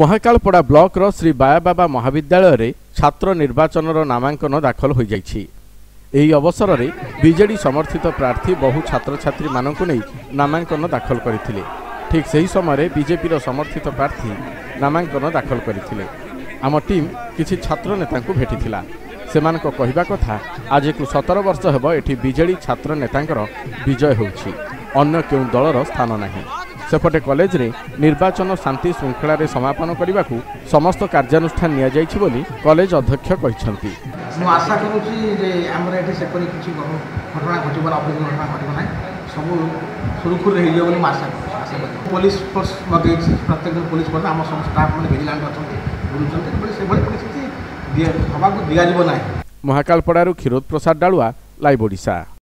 মহাকালপড়া ব্লকর শ্রী বায়াবাবা মহাবিদ্যালয় ছাত্র নির্বাচন নামাঙ্কন দাখল হয়ে যাই এই অবসরের বিজেডি সমর্থিত প্রার্থী বহু ছাত্রছাত্রী মানুষ নামাঙ্কন দাখল করে ঠিক সেই সময় বিজেপি সমর্থিত প্রার্থী নামাঙ্কন দাখল করে আম টিম কিছু ছাত্র নেতা ভেটি ସେମାନଙ୍କ କହିବା କଥା ଆଜିକୁ ସତର বর্ষ হব এটি বিজেডি ছাত্র নেতা বিজয় হচ্ছে অন্য কেউ দলর স্থান ନାହିଁ ସେପଟେ କଲେଜରେ ନିର୍ବାଚନ ଶାନ୍ତି ଶୃଙ୍ଖଳାରେ ସମାପନ କରିବାକୁ ସମସ୍ତ କାର୍ଯ୍ୟାନୁଷ୍ଠାନ ନିଆଯାଇଛି ବୋଲି କଲେଜ ଅଧ୍ୟକ୍ଷ କହିଛନ୍ତି ମୁଁ ଆଶା କରୁଛି ଯେ ଆମର ଏଠି ସେପରି କିଛି ଘଟଣା ଘଟିବ ନା ଅପରିକ ଘଟଣା ଘଟିବ ନାହିଁ ସବୁ ସୁରୁଖୁରୁରେ ହେଇଯିବ ବୋଲି ମୁଁ ଆଶା କରୁଛି ଆଶା କରୁଛି ପୋଲିସ ଫୋର୍ସ ମଗେଇଛି ପ୍ରତ୍ୟେକ ପୋଲିସ ଫୋର୍ସ ଆମ ସବୁ ଷ୍ଟାଫ୍ମାନେ ଭିଜିଲାଣ୍ଟ ଅଛନ୍ତି ବୁଲୁଛନ୍ତି ତେଣୁ ସେଭଳି ପରିସ୍ଥିତି ହେବାକୁ ଦିଆଯିବ ନାହିଁ ମହାକାଳପଡ଼ାରୁ କ୍ଷୀରୋଦ ପ୍ରସାଦ ଡାଳୁଆ ଲାଇଭ୍ ଓଡ଼ିଶା